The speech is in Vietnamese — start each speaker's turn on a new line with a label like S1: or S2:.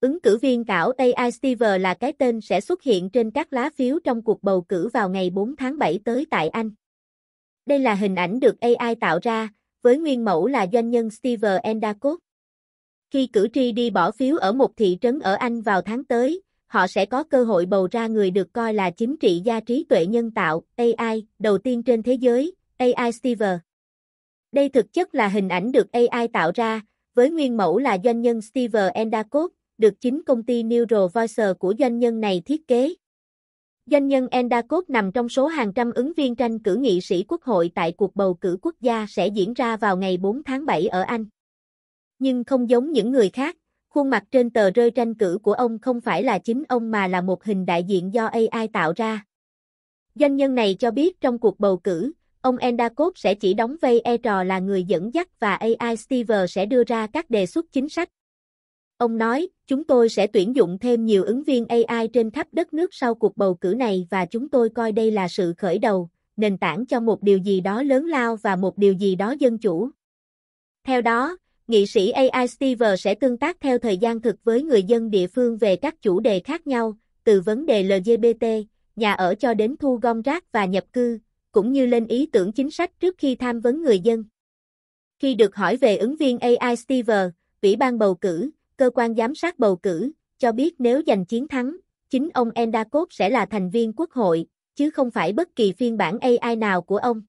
S1: Ứng cử viên cảo AI Steve là cái tên sẽ xuất hiện trên các lá phiếu trong cuộc bầu cử vào ngày 4 tháng 7 tới tại Anh. Đây là hình ảnh được AI tạo ra, với nguyên mẫu là doanh nhân Steve Endacott. Khi cử tri đi bỏ phiếu ở một thị trấn ở Anh vào tháng tới, họ sẽ có cơ hội bầu ra người được coi là chính trị gia trí tuệ nhân tạo, AI, đầu tiên trên thế giới, AI Steve. Đây thực chất là hình ảnh được AI tạo ra, với nguyên mẫu là doanh nhân Steve Endacott, được chính công ty Neural Voice của doanh nhân này thiết kế. Doanh nhân Endacott nằm trong số hàng trăm ứng viên tranh cử nghị sĩ quốc hội tại cuộc bầu cử quốc gia sẽ diễn ra vào ngày 4 tháng 7 ở Anh. Nhưng không giống những người khác, khuôn mặt trên tờ rơi tranh cử của ông không phải là chính ông mà là một hình đại diện do AI tạo ra. Doanh nhân này cho biết trong cuộc bầu cử, ông Endacott sẽ chỉ đóng vai e trò là người dẫn dắt và AI Steve sẽ đưa ra các đề xuất chính sách. Ông nói, chúng tôi sẽ tuyển dụng thêm nhiều ứng viên AI trên khắp đất nước sau cuộc bầu cử này và chúng tôi coi đây là sự khởi đầu, nền tảng cho một điều gì đó lớn lao và một điều gì đó dân chủ. Theo đó, nghị sĩ AI Steve sẽ tương tác theo thời gian thực với người dân địa phương về các chủ đề khác nhau, từ vấn đề LGBT, nhà ở cho đến thu gom rác và nhập cư, cũng như lên ý tưởng chính sách trước khi tham vấn người dân. Khi được hỏi về ứng viên AI Steve, Ủy ban bầu cử, cơ quan giám sát bầu cử, cho biết nếu giành chiến thắng, chính ông Endacott sẽ là thành viên quốc hội, chứ không phải bất kỳ phiên bản AI nào của ông.